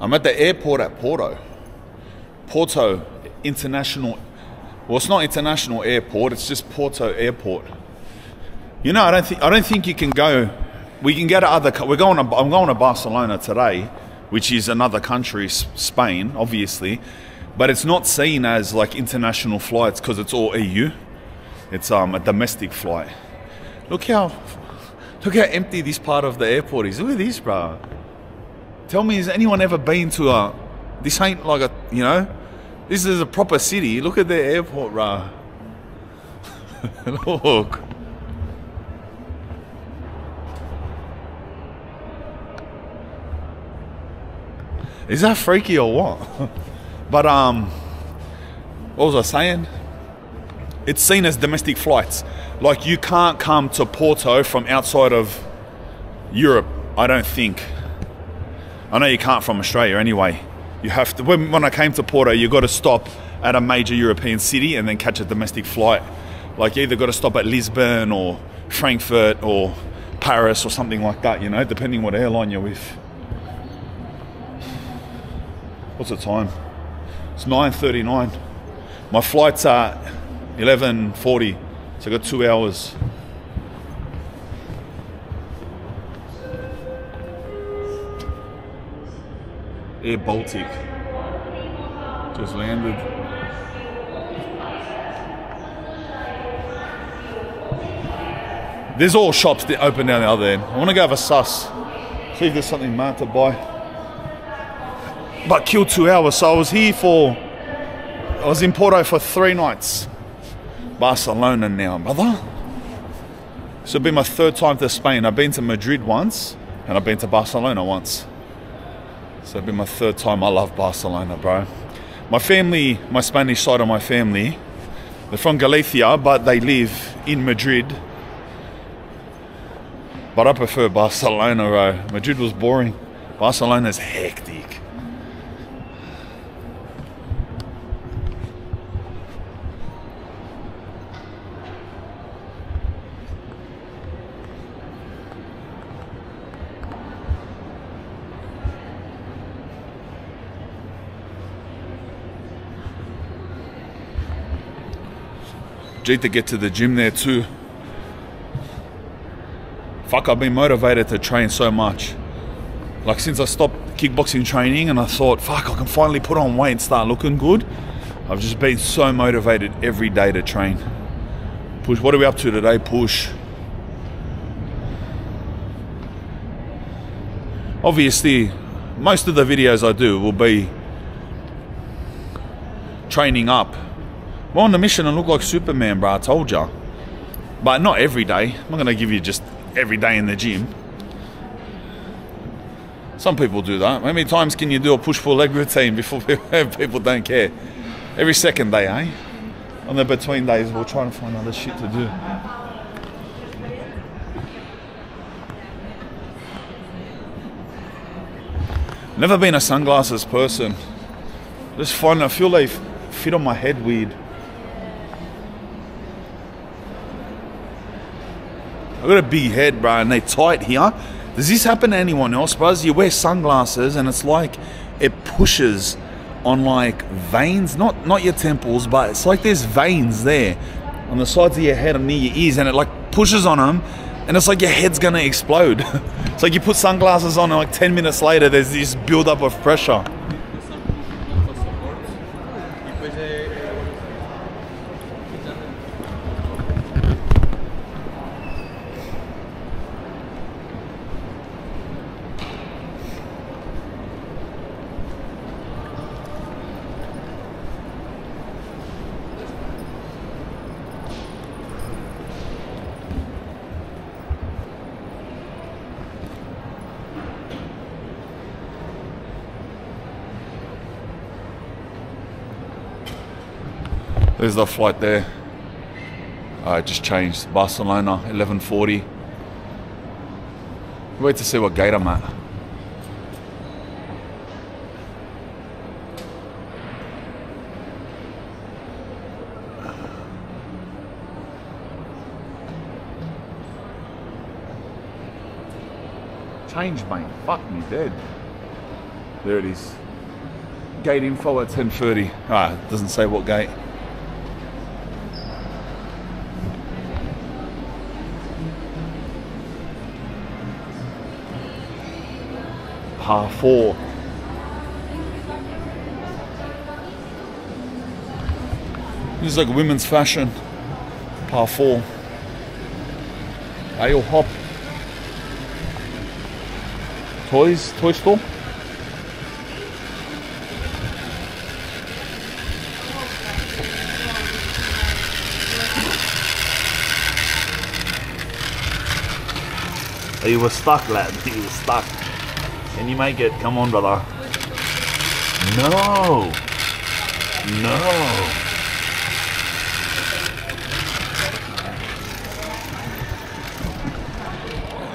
I'm at the airport at Porto. Porto International. Well, it's not international airport. It's just Porto Airport. You know, I don't think I don't think you can go. We can go to other. We're going. To, I'm going to Barcelona today, which is another country, Spain, obviously, but it's not seen as like international flights because it's all EU. It's um a domestic flight. Look how, look how empty this part of the airport is. Look at this, bro. Tell me, has anyone ever been to a? This ain't like a, you know, this is a proper city. Look at the airport, bro. Look. Is that freaky or what? but um, what was I saying? It's seen as domestic flights. Like you can't come to Porto from outside of Europe. I don't think. I know you can't from Australia anyway. You have to. When, when I came to Porto, you got to stop at a major European city and then catch a domestic flight. Like you either got to stop at Lisbon or Frankfurt or Paris or something like that. You know, depending what airline you're with. What's the time? It's 9:39. My flight's at 11:40, so I've got two hours. Air Baltic just landed. There's all shops that open down the other end. I want to go have a suss, see if there's something mad to buy. But killed two hours, so I was here for. I was in Porto for three nights. Barcelona now, brother. So it'll be my third time to Spain. I've been to Madrid once, and I've been to Barcelona once. So it'll be my third time. I love Barcelona, bro. My family, my Spanish side of my family, they're from Galicia, but they live in Madrid. But I prefer Barcelona, bro. Madrid was boring. Barcelona's hectic. To get to the gym there too. Fuck, I've been motivated to train so much. Like since I stopped kickboxing training and I thought, fuck, I can finally put on weight and start looking good. I've just been so motivated every day to train. Push. What are we up to today? Push. Obviously, most of the videos I do will be training up. We're on the mission and look like Superman, bro. I told ya. But not every day. I'm not gonna give you just every day in the gym. Some people do that. How many times can you do a push-pull leg routine before people don't care? Every second day, eh? On the between days, we'll try and find other shit to do. Never been a sunglasses person. Just find I feel they fit on my head weird. I got a big head, bro, and they're tight here. Does this happen to anyone else, bros? You wear sunglasses and it's like it pushes on like veins, not not your temples, but it's like there's veins there on the sides of your head and near your ears, and it like pushes on them, and it's like your head's gonna explode. it's like you put sunglasses on, and like 10 minutes later, there's this build up of pressure. The flight there. I just changed Barcelona 11:40. Wait to see what gate I'm at. Change, mate. Fuck me dead. There it is. Gate info at 10.30. Ah, it doesn't say what gate. Parfois. This is like women's fashion. Parfois. Ale hop. Toys, toy store. You were stuck, lad. You were stuck. Can you make it? Come on, brother. No. No.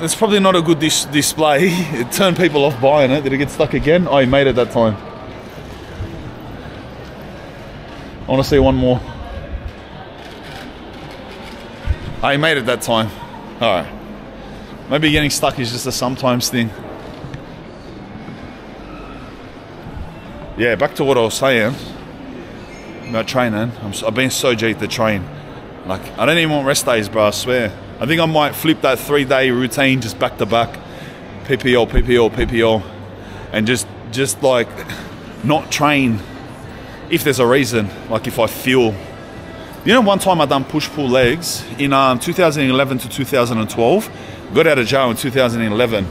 It's probably not a good dis- display. It turned people off buying it. Did it get stuck again? Oh, he made it that time. I want to see one more. Oh, he made it that time. All right. Maybe getting stuck is just a sometimes thing. Yeah, back to what I was saying about training. I'm, I've been so G to train. Like, I don't even want rest days, bro. I swear. I think I might flip that three-day routine just back to back, PPL, PPL, PPL, and just just like not train if there's a reason. Like if I feel. You know, one time I done push pull legs in um, 2011 to 2012. Got out of jail in 2011,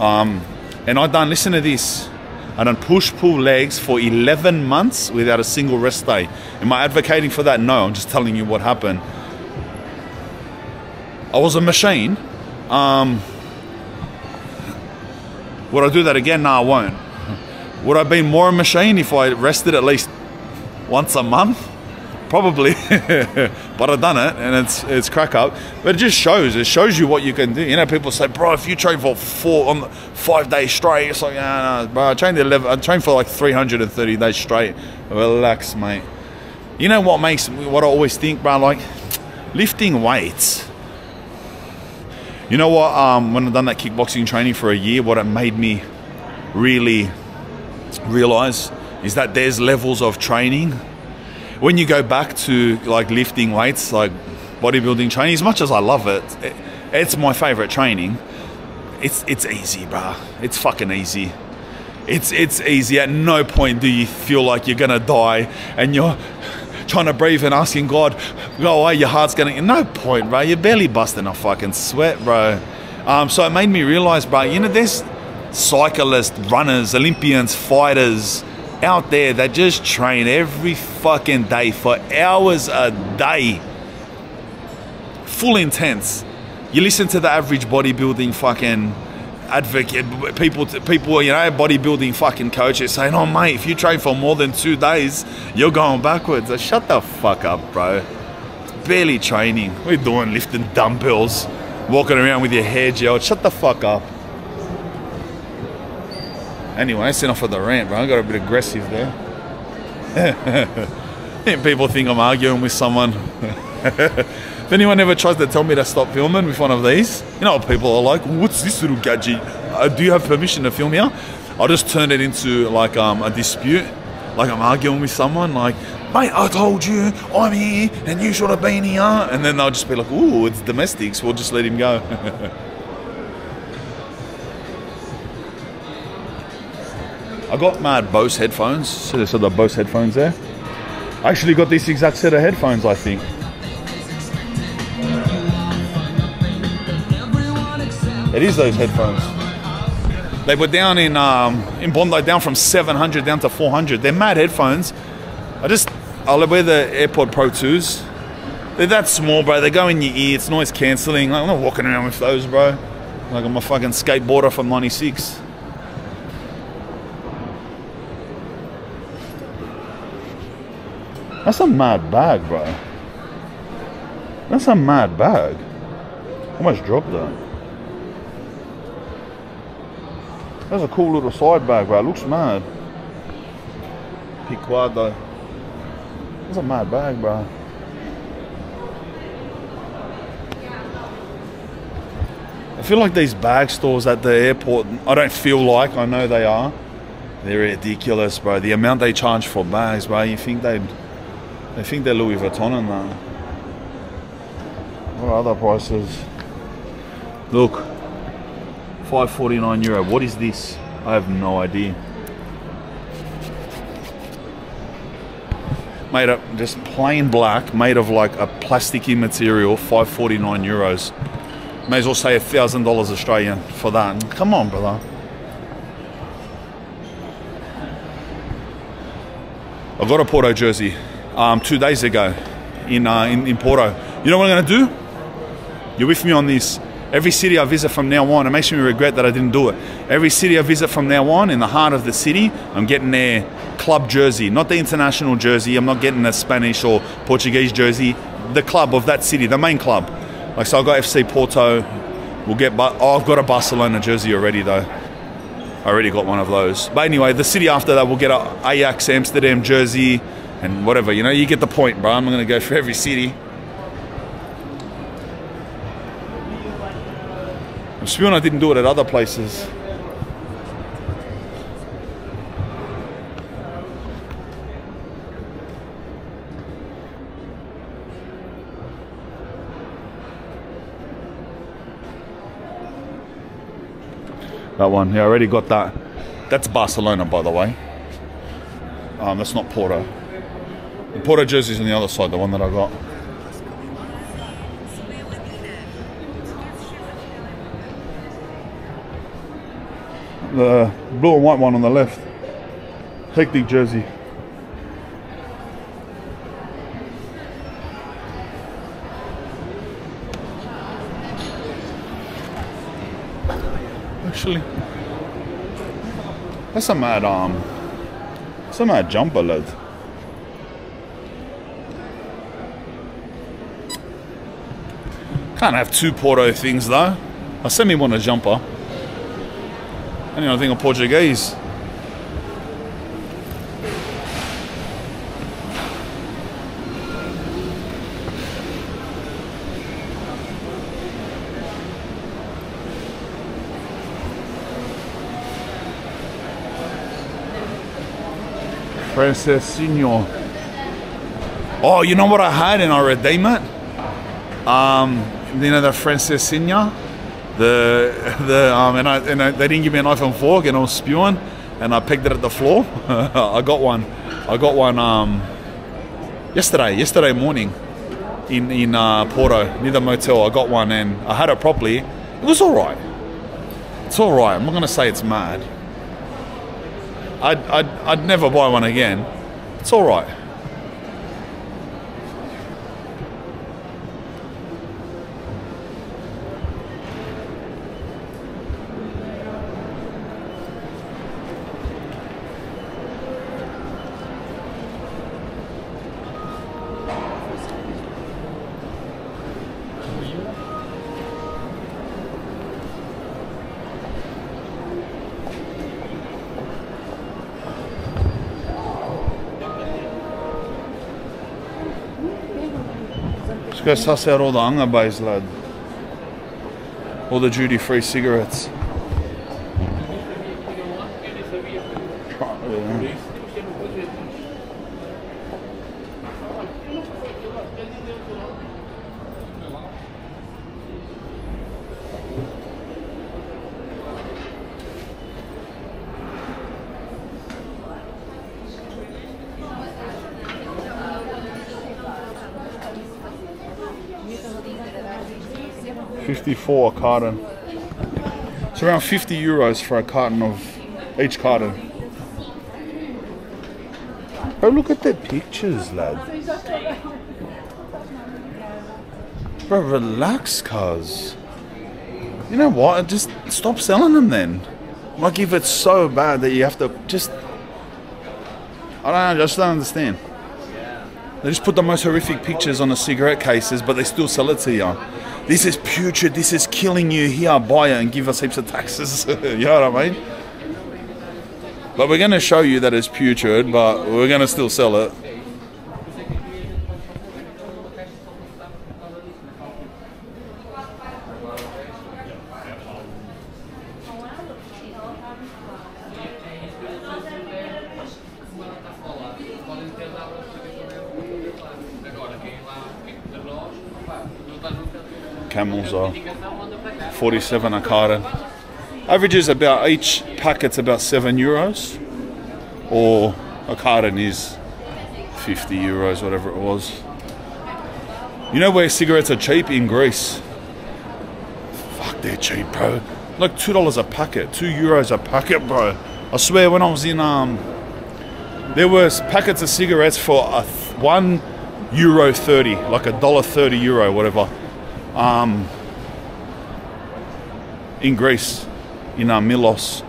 um, and I done. Listen to this. I done push pull legs for 11 months without a single rest day. Am I advocating for that? No, I'm just telling you what happened. I was a machine. Um, would I do that again? No, I won't. Would I be more a machine if I rested at least once a month? Probably, but I've done it and it's it's crack up. But it just shows. It shows you what you can do. You know, people say, "Bro, if you train for four on five days straight, it's like, nah, nah, bro. I trained eleven. I trained for like three hundred and thirty days straight. Relax, mate. You know what makes what I always think, bro? Like lifting weights. You know what? Um, when I've done that kickboxing training for a year, what it made me really realize is that there's levels of training when you go back to like lifting weights, like bodybuilding training, as much as I love it, it it's my favorite training. It's it's easy, bruh. It's fucking easy. It's it's easy. At no point do you feel like you're gonna die and you're trying to breathe and asking God, go away, your heart's gonna no point, bro. You're barely busting a fucking sweat, bro. Um, so it made me realize, bro, you know, there's cyclists, runners, Olympians, fighters, out there that just train every fucking day for hours a day. Full intense. You listen to the average bodybuilding fucking advocate people people you know bodybuilding fucking coaches saying oh mate if you train for more than two days you're going backwards. Uh, shut the fuck up bro. Barely training. We're doing? Lifting dumbbells walking around with your hair gel. Shut the fuck up Anyway, that's enough of the rant, bro. I got a bit aggressive there. People think I'm arguing with someone. if anyone ever tries to tell me to stop filming with one of these, you know people are like, what's this little gadget? Uh, do you have permission to film here? I'll just turn it into like um, a dispute. Like I'm arguing with someone, like, mate, I told you I'm here and you should have been here. And then they'll just be like, ooh, it's domestics. We'll just let him go. I got mad Bose headphones. So there's the Bose headphones there. I actually got this exact set of headphones, I think. It is those headphones. They were down in um, in Bondi, down from 700 down to 400. They're mad headphones. I just I'll wear the AirPod Pro 2s. They're that small, bro. They go in your ear. It's noise cancelling. I'm not walking around with those, bro. Like I'm a fucking skateboarder from '96. That's a mad bag, bro. That's a mad bag. How much dropped that? That's a cool little side bag, bro. It looks mad. Piquado. That's a mad bag, bro. I feel like these bag stores at the airport, I don't feel like, I know they are. They're ridiculous, bro. The amount they charge for bags, bro. You think they'd they think they're Louis Vuitton and that. What are other prices? Look, 549 euro. What is this? I have no idea. Made up just plain black, made of like a plasticky material, 549 euros. May as well say a thousand dollars Australian for that. Come on, brother. I've got a Porto jersey um, two days ago in, uh, in, in Porto. You know what I'm going to do? You're with me on this. Every city I visit from now on, it makes me regret that I didn't do it. Every city I visit from now on, in the heart of the city, I'm getting their club jersey, not the international jersey. I'm not getting a Spanish or Portuguese jersey. The club of that city, the main club. Like so, I got FC Porto. We'll get, oh, I've got a Barcelona jersey already though. I already got one of those. But anyway, the city after that, we'll get a Ajax Amsterdam jersey and whatever. You know, you get the point, bro. I'm gonna go for every city. I'm spewing I didn't do it at other places. That one, yeah, I already got that. That's Barcelona, by the way. Um, that's not Porto. The Porto jersey's on the other side, the one that I got. The blue and white one on the left. Hectic jersey. Actually, that's a mad um, that's a mad jumper, lad. Can't have two Porto things though. I sent me one a jumper. I don't think of Portuguese. Francesinha. Oh, you know what I had in our redeemed it? Um, you know the Francesinha? The the um and I and I, they didn't give me a knife and fork and I was spewing and I pegged it at the floor. I got one. I got one um yesterday, yesterday morning in in uh, Porto near the motel. I got one and I had it properly. It was all right. It's all right. I'm not gonna say it's mad. I'd I'd, I'd never buy one again. It's all right. Go suss out all the Unger bays, lad. All the duty free cigarettes. Fifty-four a carton. It's around fifty euros for a carton of each carton. Oh, look at the pictures, lad. Bro, relax, cuz. You know what? Just stop selling them then. Like, if it's so bad that you have to just. I don't know, I just don't understand. They just put the most horrific pictures on the cigarette cases, but they still sell it to you. This is putrid, this is killing you. Here, buy it and give us heaps of taxes. you know what I mean? But we're going to show you that it's putrid, but we're going to still sell it. Are 47 a carton. Averages about each packet's about seven euros, or a carton is 50 euros, whatever it was. You know where cigarettes are cheap in Greece? Fuck, they're cheap, bro. Like two dollars a packet, two euros a packet, bro. I swear, when I was in um, there was packets of cigarettes for a one euro thirty, like a dollar thirty euro, whatever. Um, in Greece, in uh, Milos.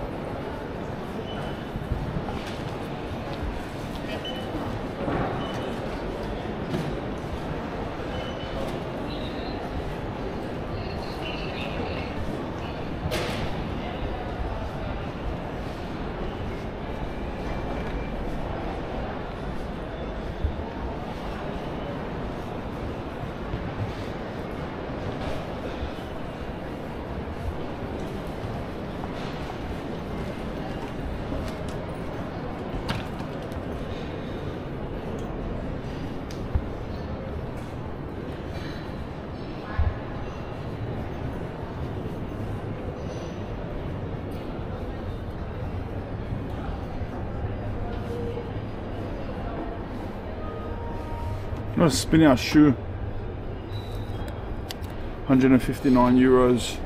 Spin our shoe. 159 euros.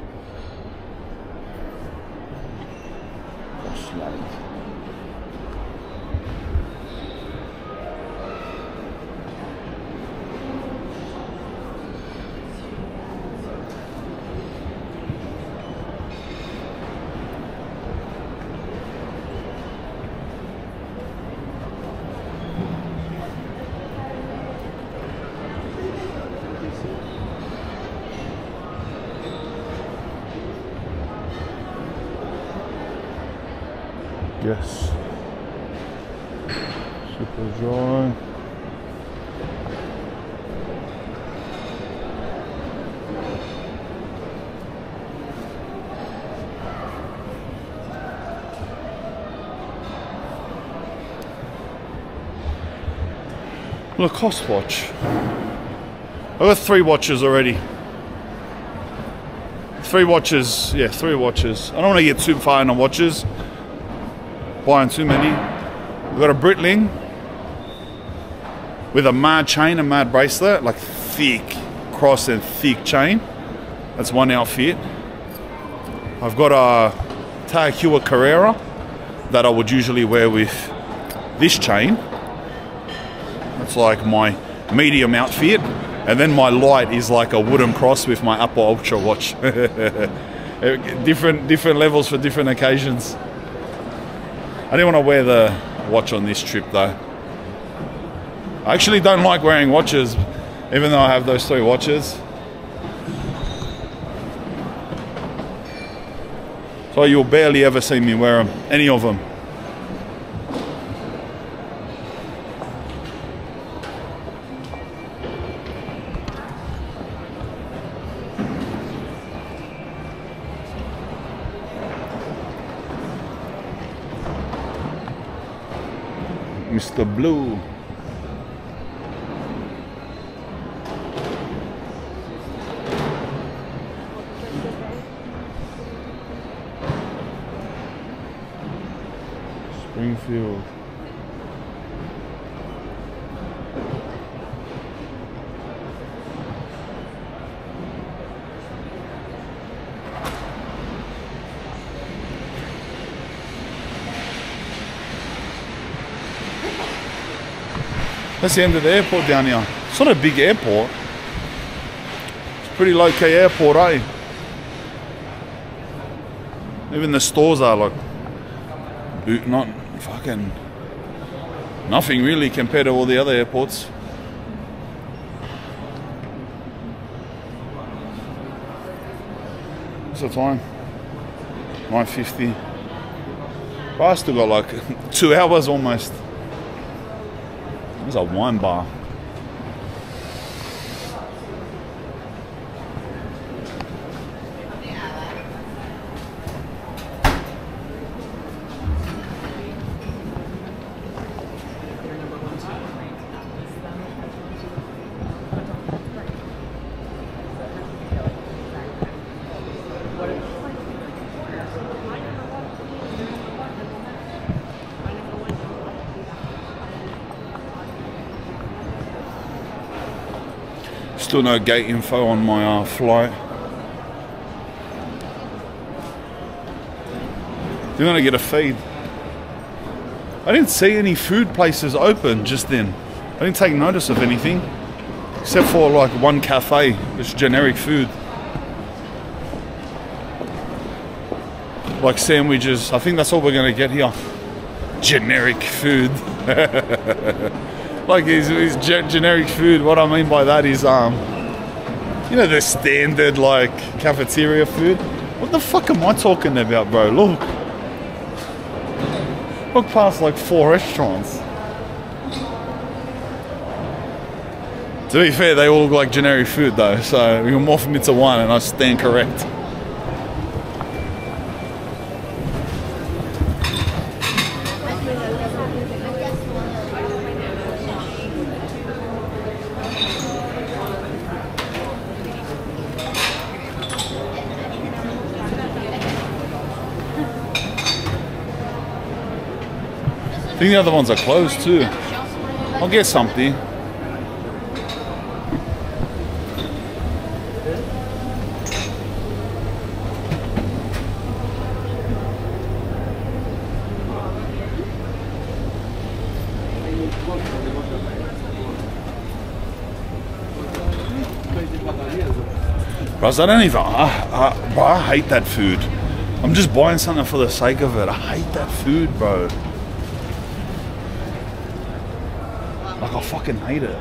Yes. Super dry. Lacoste watch. I've got three watches already. Three watches, yeah, three watches. I don't want to get too far into watches buying too many. We've got a Breitling with a mad chain, a mad bracelet, like thick cross and thick chain. That's one outfit. I've got a Heuer Carrera that I would usually wear with this chain. That's like my medium outfit. And then my light is like a wooden cross with my Upper Ultra watch. different different levels for different occasions. I didn't want to wear the watch on this trip though. I actually don't like wearing watches, even though I have those three watches. So you'll barely ever see me wear them, any of them. Mr. Blue. Springfield. That's the end of the airport down here. It's not a big airport. It's a pretty low key airport, eh? Even the stores are like not fucking nothing really compared to all the other airports. What's the time? 9.50. But I still got like two hours almost. There's a wine bar. Still no gate info on my uh, flight. You're gonna get a feed. I didn't see any food places open just then. I didn't take notice of anything. Except for like one cafe, it's generic food. Like sandwiches. I think that's all we're gonna get here. Generic food. like is is ge- generic food. What I mean by that is um you know the standard like cafeteria food. What the fuck am I talking about, bro? Look. Look past like four restaurants. To be fair, they all look like generic food though, so we can morph them into one and I stand correct. The other ones are closed too. I'll get something. Bros, I don't even. I, I, bro, I hate that food. I'm just buying something for the sake of it. I hate that food, bro. Like, I fucking hate it.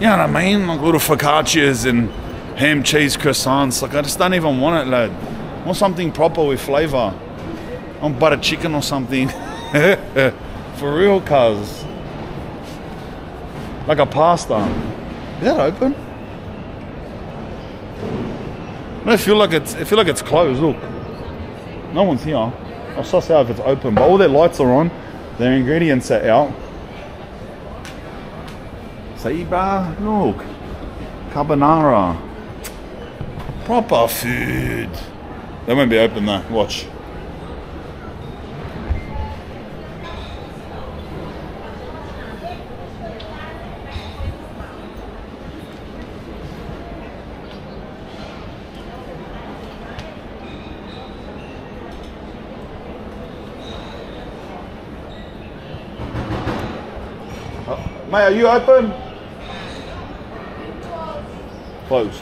You know what I mean? Like little focaccias and ham cheese croissants. Like, I just don't even want it, lad. I want something proper with flavour. I want butter chicken or something. for real, cuz. Like a pasta. Is that open? I feel like it's I feel like it's closed, look. No one's here. I'll suss out if it's open, but all their lights are on, their ingredients are out. Saiba, look. Carbonara. Proper food. They won't be open though, watch. Mate, are you open? Closed.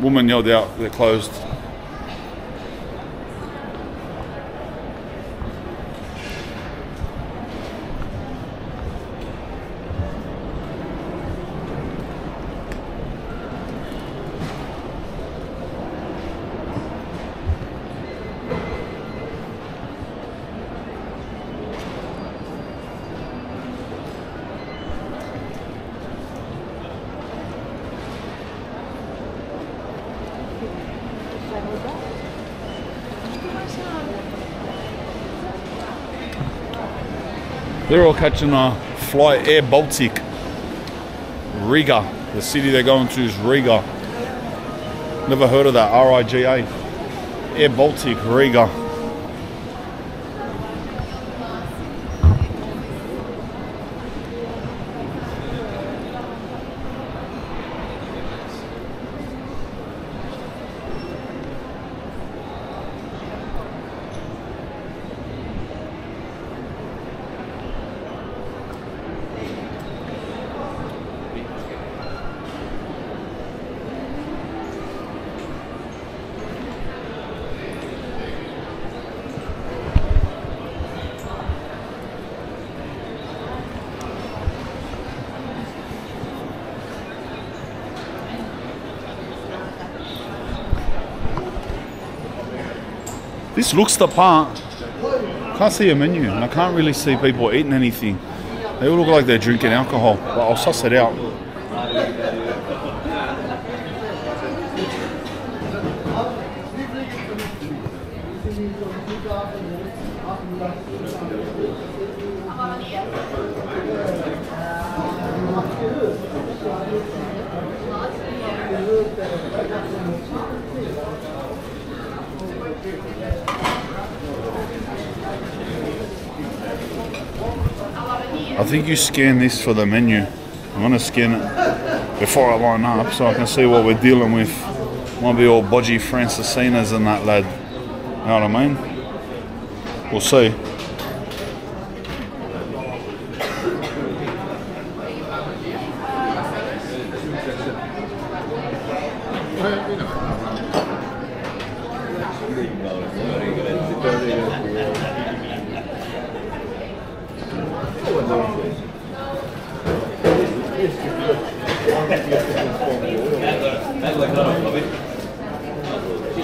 Woman yelled out, they're closed. They're all catching a fly Air Baltic. Riga. The city they're going to is Riga. Never heard of that. R I G A. Air Baltic, Riga. Looks the part. Can't see a menu, and I can't really see people eating anything. They all look like they're drinking alcohol, but I'll suss it out. I think you scan this for the menu. I'm gonna scan it before I line up so I can see what we're dealing with. Might be all bodgy Francesinhas and that lad. You know what I mean? We'll see.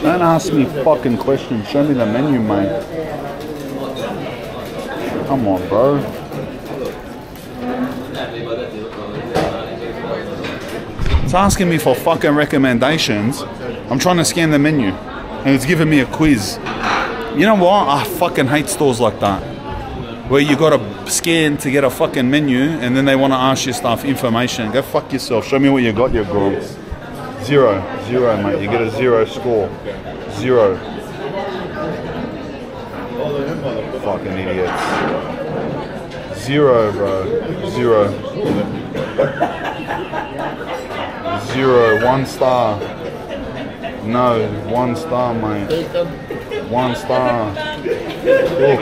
Don't ask me fucking question. Show me the menu, mate. Come on, bro. It's asking me for fucking recommendations. I'm trying to scan the menu, and it's giving me a quiz. You know what? I fucking hate stores like that. Where you gotta scan to get a fucking menu, and then they want to ask you stuff, information. Go fuck yourself. Show me what you got, you girl. Zero, zero, mate. You get a zero score. Zero. Fucking idiots. Zero, bro. Zero. Zero. One star. No, one star, mate. One star. Look.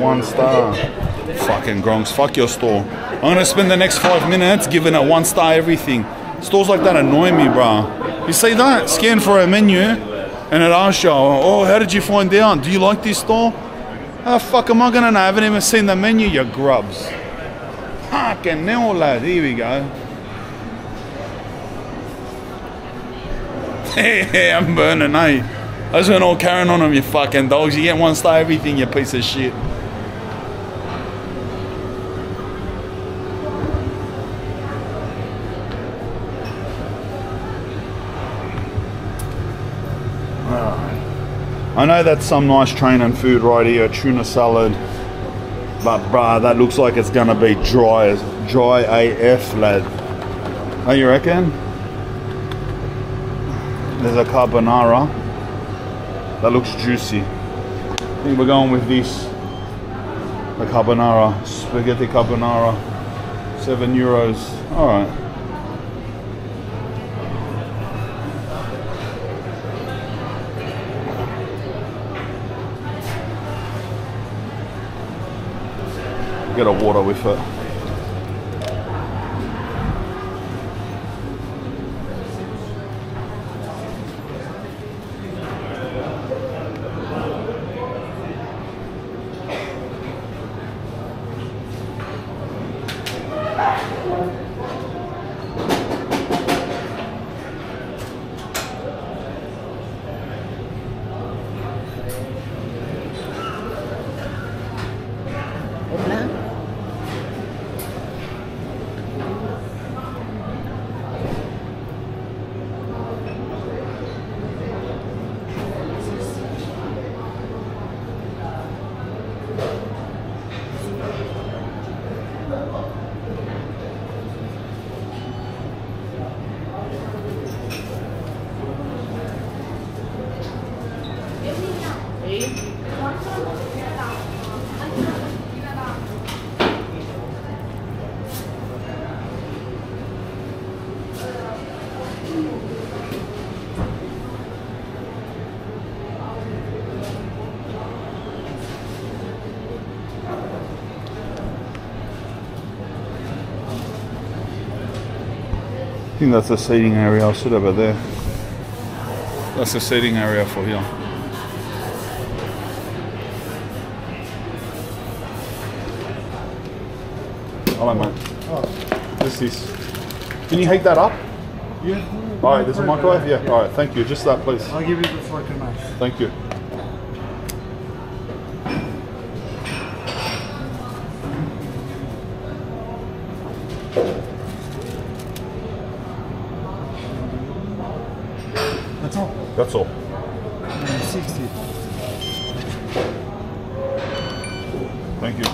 One star. Fucking Gronks. Fuck your store. I'm gonna spend the next five minutes giving it one star everything. Stores like that annoy me, bro. You see that? Scan for a menu and it asks you, oh, how did you find out? Do you like this store? How the fuck am I gonna know? I haven't even seen the menu, you grubs. Fucking hell, lad. Here we go. Hey, I'm burning, eh? Just went all carrying on them, you fucking dogs. You get one star everything, you piece of shit. I know that's some nice training food right here, tuna salad. But bruh, that looks like it's gonna be dry as dry AF lad. Oh you reckon? There's a carbonara. That looks juicy. I think we're going with this. The carbonara. Spaghetti carbonara. Seven euros. Alright. Get a water with it. Think that's the seating area. I'll sit over there. That's the seating area for here. Hello, mate. This. Can you heat that up? Yeah. All right, there's a microwave. Yeah. All right, thank you. Just that, please. I'll give you the fork and knife. Thank you. That's all. That's all. Uh, 60. Thank you.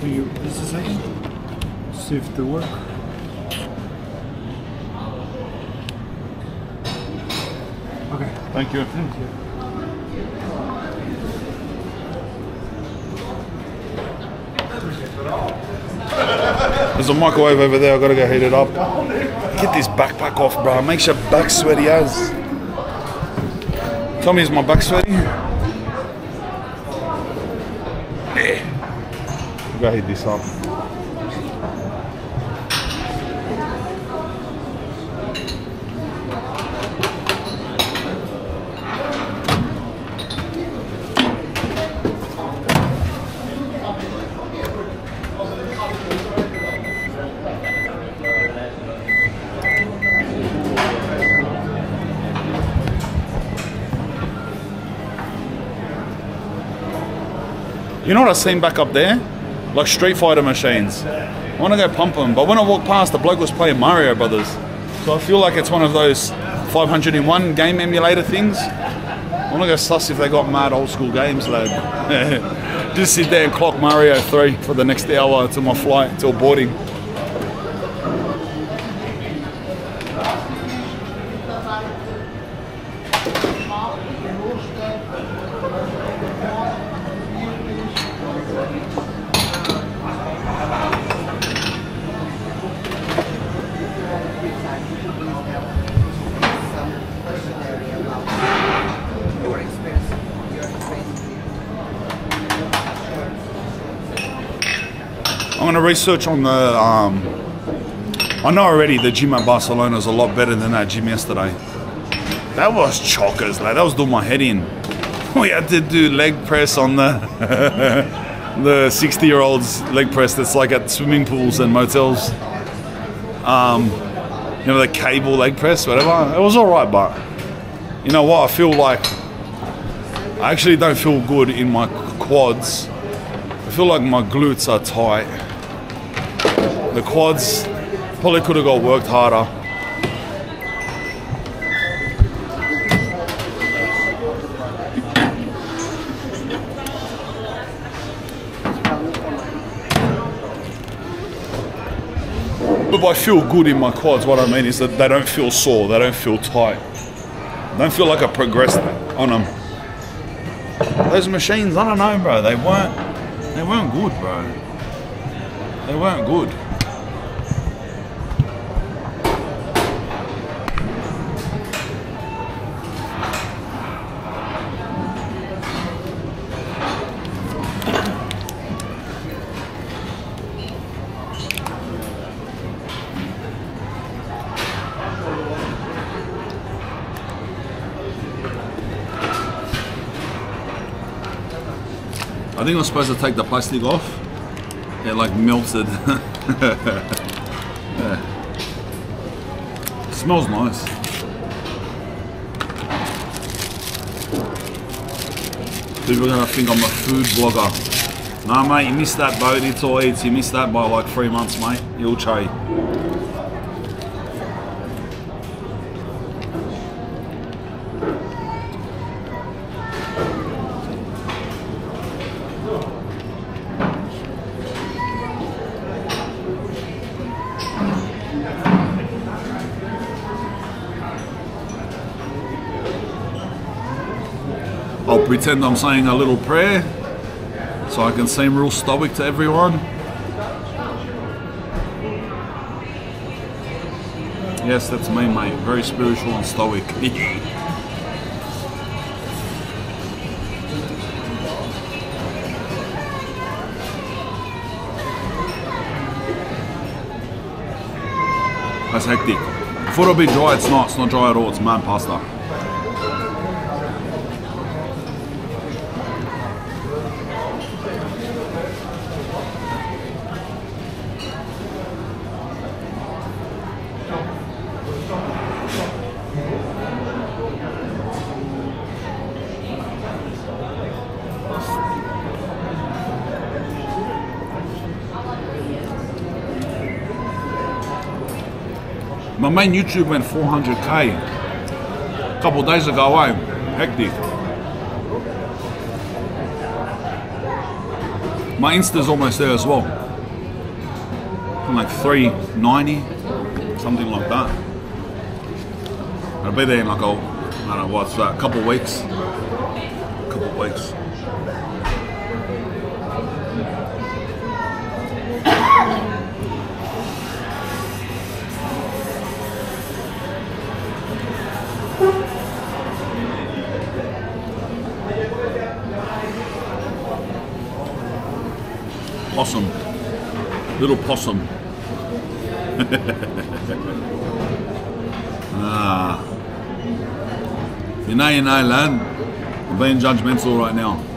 Can you just a second? See if they work. Okay. Thank you. Thank you. Microwave over there. I've gotta go heat it up. Get this backpack off, bro. It makes your back sweaty as. Tell me, is my back sweaty? Yeah. Go heat this up. You know what I seen back up there? Like Street Fighter machines. I want to go pump them, but when I walked past, the bloke was playing Mario Brothers. So I feel like it's one of those 500 in one game emulator things. I want to go suss if they got mad old school games, lad. Just sit there and clock Mario 3 for the next hour till my flight, till boarding. Research on the. Um, I know already the gym at Barcelona is a lot better than that gym yesterday. That was chockers, lad. That was doing my head in. We had to do leg press on the the 60 year olds leg press that's like at swimming pools and motels. Um, you know the cable leg press, whatever. It was all right, but you know what? I feel like I actually don't feel good in my quads. I feel like my glutes are tight. The quads probably could have got worked harder. But by feel good in my quads, what I mean is that they don't feel sore, they don't feel tight. I don't feel like I progressed on them. Those machines, I don't know, bro. They weren't, they weren't good, bro. They weren't good. I think I'm supposed to take the plastic off. It like melted. yeah. Smells nice. People are gonna think I'm a food blogger. Nah mate, you missed that boat, it's all eats. You missed that by like three months, mate. You'll try. Pretend I'm saying a little prayer so I can seem real stoic to everyone. Yes, that's me, mate. Very spiritual and stoic. That's hectic. Before it'll be dry, it's not. It's not dry at all. It's mad pasta. My YouTube went 400k a couple days ago. Eh? Hectic. My Insta's almost there as well. From like 390, something like that. I'll be there in like a, I don't know what's that, a couple weeks. couple weeks. Little possum. ah. You know, you know, lad. I'm being judgmental right now.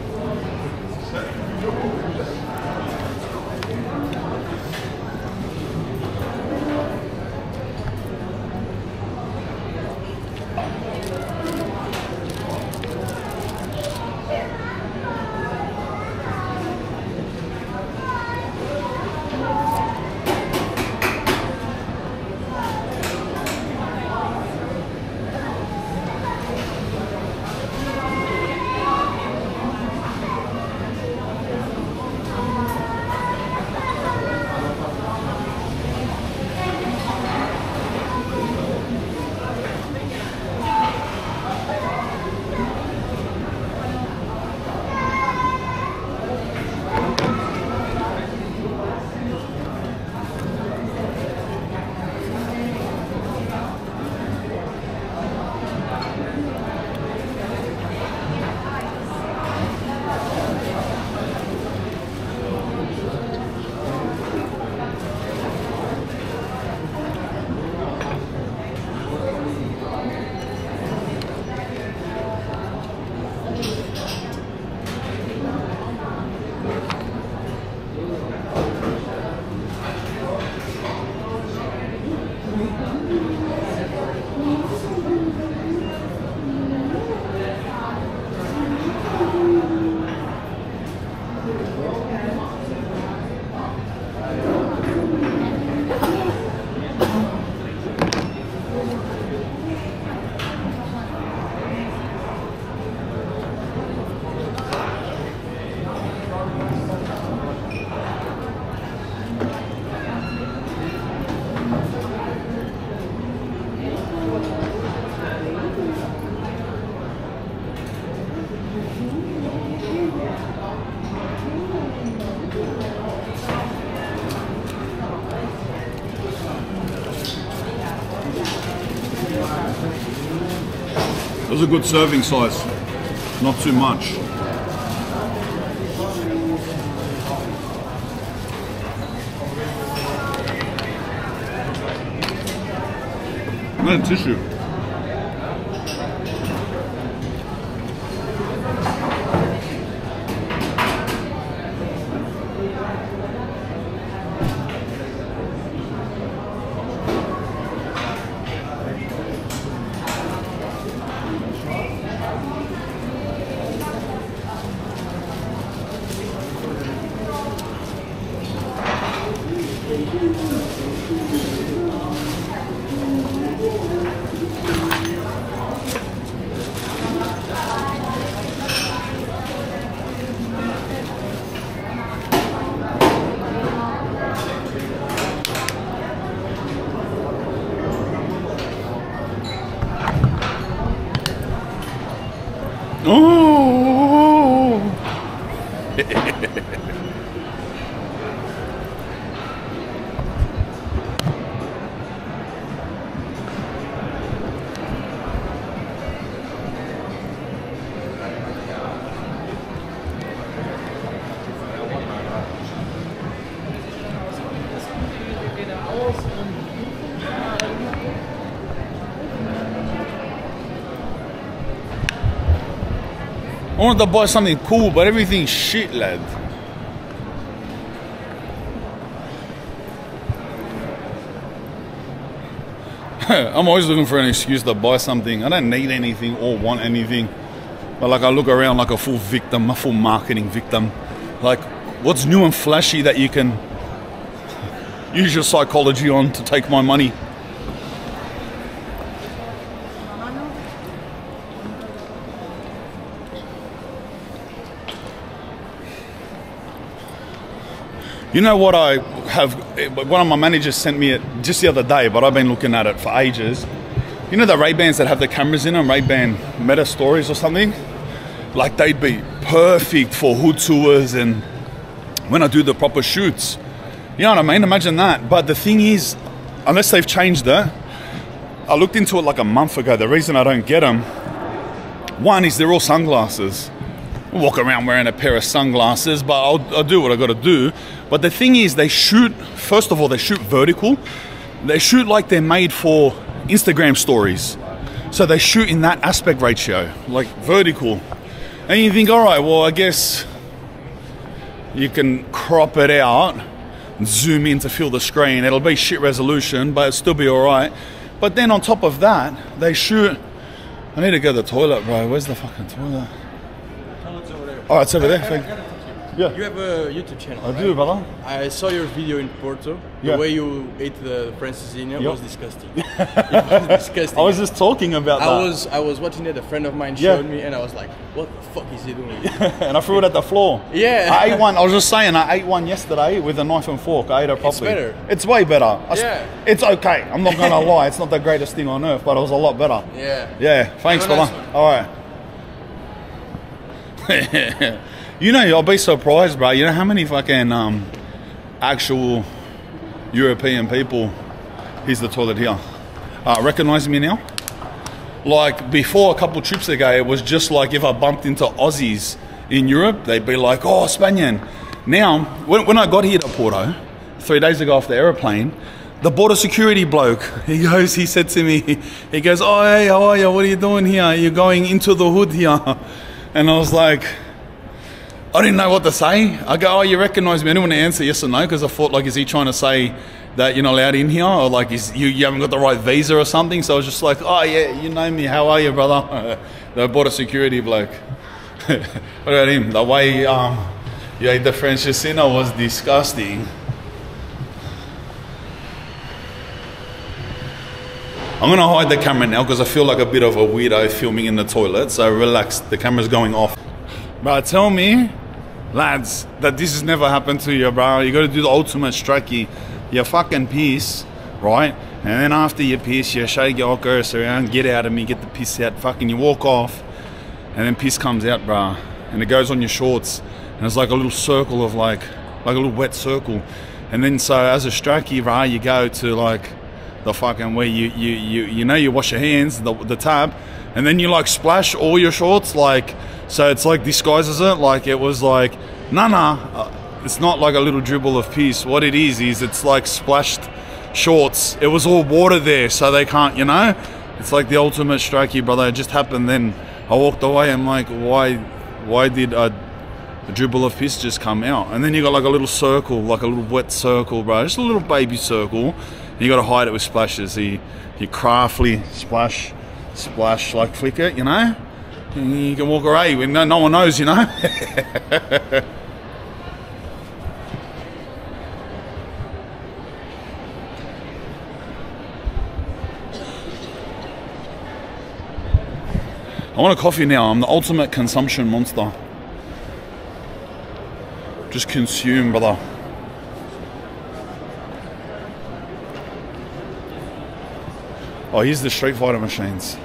A good serving size, not too much. No tissue. Oh. I wanted to buy something cool, but everything's shit, lad. I'm always looking for an excuse to buy something. I don't need anything or want anything. But like I look around like a full victim, a full marketing victim. Like, what's new and flashy that you can use your psychology on to take my money? You know what I have? One of my managers sent me it just the other day, but I've been looking at it for ages. You know the Ray Bans that have the cameras in them, Ray Ban Meta Stories or something? Like they'd be perfect for hood tours and when I do the proper shoots. You know what I mean? Imagine that. But the thing is, unless they've changed it, I looked into it like a month ago. The reason I don't get them, one is they're all sunglasses. Walk around wearing a pair of sunglasses, but I'll, I'll do what I got to do. But the thing is, they shoot. First of all, they shoot vertical. They shoot like they're made for Instagram stories. So they shoot in that aspect ratio, like vertical. And you think, all right, well, I guess you can crop it out zoom in to fill the screen. It'll be shit resolution, but it'll still be all right. But then on top of that, they shoot. I need to go to the toilet, bro. Where's the fucking toilet? Toilet's over. Oh, it's over there. I- I Thank- gotta talk to you. Yeah. You have a YouTube channel. I right? do, brother. I saw your video in Porto. The Yeah. way you ate the francesinha Yep. was disgusting. it was disgusting. I was just talking about I that. was I was watching it. A friend of mine Yeah. showed me, and I was like, "What the fuck is he doing?" and I threw it at the floor. Yeah. I ate one. I was just saying, I ate one yesterday with a knife and fork. I ate it properly. better. It's way better. I s- Yeah. It's okay. I'm not gonna lie. It's not the greatest thing on earth, but it was a lot better. yeah. Yeah. Thanks, Have a brother. nice. All right. you know, I'll be surprised, bro. You know how many fucking um, actual European people? Here's the toilet here. Uh, recognize me now? like before a couple trips ago, it was just like if I bumped into Aussies in Europe, they'd be like, "Oh, Spanian." Now, when, when I got here to Porto, three days ago off the aeroplane, the border security bloke, he goes, he said to me, he goes, "Oh, hey, how are you? What are you doing here? You're going into the hood here," and I was like. I didn't know what to say. I go, oh, you recognise me? I didn't want to answer yes or no because I thought, like, is he trying to say that you're not allowed in here, or like, is you, you haven't got the right visa or something? So I was just like, oh yeah, you know me. How are you, brother? the border security bloke. what about him? The way um, you ate the Francesinha was disgusting. I'm gonna hide the camera now because I feel like a bit of a weirdo filming in the toilet. So relax, the camera's going off. But tell me, lads, that this has never happened to you, bro. You gotta do the ultimate strikey. You fucking piss, right? And then after you piss, you shake your curse around, get out of me, get the piss out, fucking you walk off, and then piss comes out, bro. And it goes on your shorts. And it's like a little circle of like like a little wet circle. And then so as a strikey, bro, you go to like the fucking where you you you you know you wash your hands the the tap and then you like splash all your shorts like so it's like disguises it like it was like nah nah uh, it's not like a little dribble of piss what it is is it's like splashed shorts it was all water there so they can't you know it's like the ultimate strike, strikey brother it just happened then I walked away I'm like why why did a a dribble of piss just come out. And then you got like a little circle, like a little wet circle, bro. Just a little baby circle. You got to hide it with splashes. You, you craftily splash, splash, like flick it, you know? And you can walk away when no, no one knows, you know? I want a coffee now. I'm the ultimate consumption monster. Just consume, brother. Oh, here's the Street Fighter machines.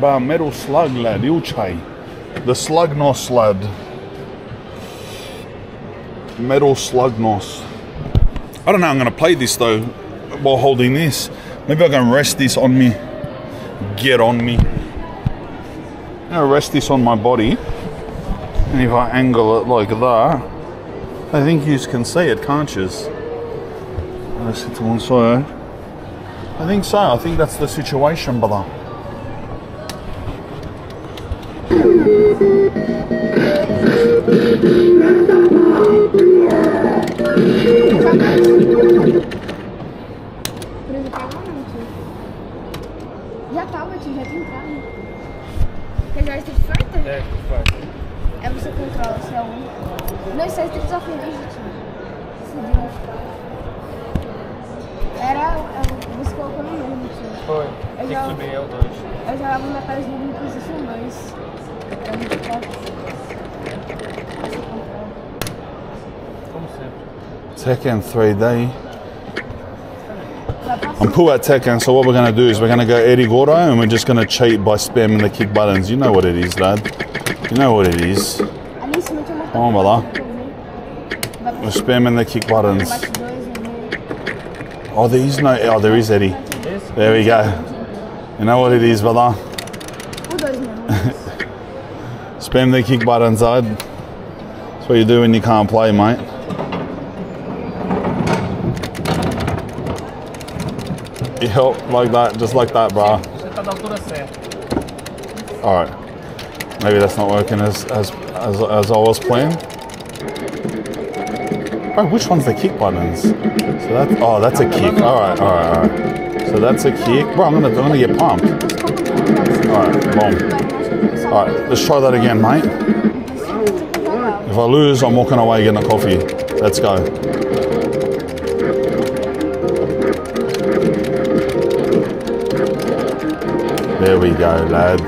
Bah, metal slug lad, ilchai. The slug nos lad. Metal slug nos. I don't know, I'm gonna play this though while holding this. Maybe I can rest this on me. Get on me. Gonna rest this on my body. And if I angle it like that, I think you can see it, can't you? Let's sit to one side. I think so. I think that's the situation, brother. Tekken 3D. Já passou. I'm cool at Tekken, so what we're gonna do is we're gonna go Eddie Gordo and we're just gonna cheat by spamming the kick buttons. You know what it is, lad. You know what it is. Vamos lá. Vai We're spamming the kick buttons. Oh, there is no. Oh, there is Eddie. There we go. You know what it is, brother? Spam the kick buttons, side. That's what you do when you can't play, mate. Yep, like that, just like that, bro. Certa. Alright. Maybe that's not working as, as, as, as I was playing. Bro, which one's the kick buttons? So that's, oh, that's a kick. Alright, alright, alright. So that's a kick. Bro, I'm gonna, I'm gonna get pumped. Alright, boom. Alright, let's try that again, mate. If I lose, I'm walking away getting a coffee. Let's go. We go, lad.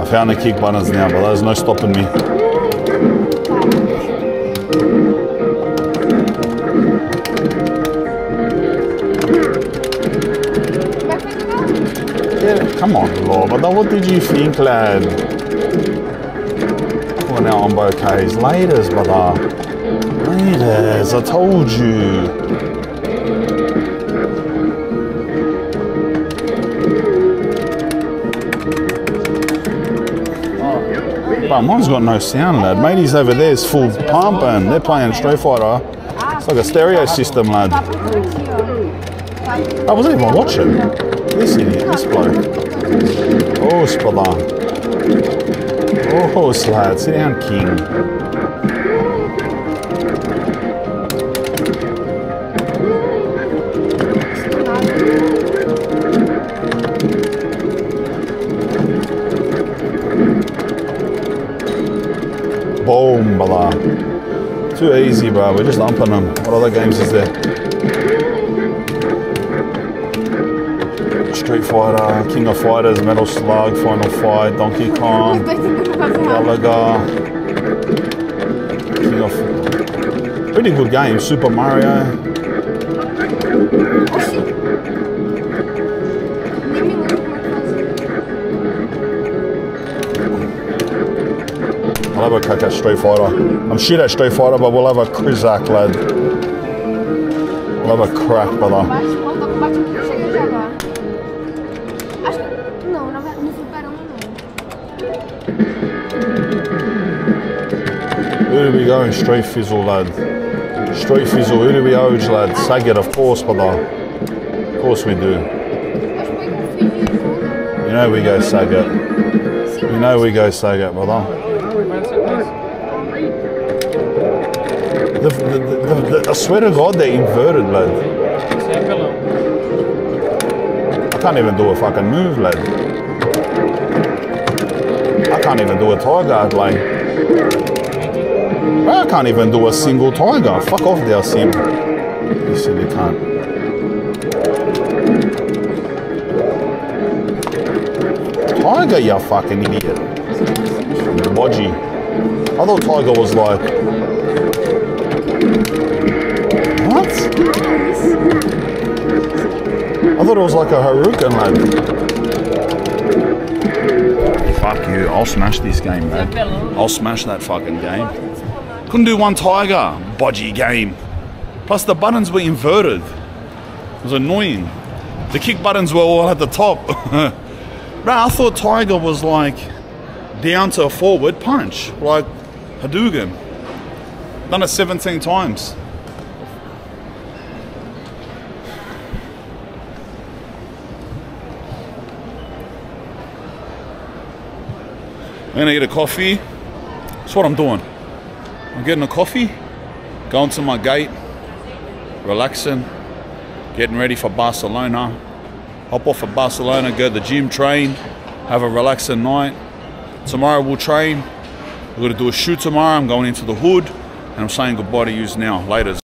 I found the kick buttons now, but there's no stopping me. Come on, Lord. What did you think, lad? Pulling out on bouquets. Laters, brother. Laters, I told you. But mine's got no sound, lad. Matey's over there is full pumping. They're playing Street Fighter. It's like a stereo system, lad. I wasn't even watching. This idiot, this bloke. Oh, brother. Oh, lad. Sit down, king. Too easy, bro. We're just umping them. What other games is there? Street Fighter, King of Fighters, Metal Slug, Final Fight, Donkey Kong, dois tentando fazer errado. Galaga, King of. Pretty good game. Super Mario. Have a Street Fighter. I'm shit at Street Fighter, but we'll have a Krizak, lad. We'll have a crack, brother. Who do we go in Street Fizzle, lad? Street Fizzle, who do we owe, lad? Sagat, of course, brother. Of course we do. You know we go Sagat. You know we go Sagat, brother. The, the, the, I swear to God, they're inverted, lad. I can't even do a fucking move, lad. I can't even do a tiger, like. I can't even do a single tiger. Fuck off there, Sim. You silly cunt. Tiger, you fucking idiot. Bodgy. I thought Tiger was like. What? I thought it was like a Hadouken, lad. Fuck you. I'll smash this game, man. I'll smash that fucking game. Couldn't do one Tiger. Bodgy game. Plus, the buttons were inverted. It was annoying. The kick buttons were all at the top. Bro, I thought Tiger was like down to a forward punch, like Hadouken. Done it 17 times. I'm gonna get a coffee. That's what I'm doing. I'm getting a coffee, going to my gate, relaxing, getting ready for Barcelona. Hop off at Barcelona, go to the gym, train, have a relaxing night. Tomorrow we'll train. We're gonna do a shoot tomorrow. I'm going into the hood and I'm saying goodbye to you now. Later.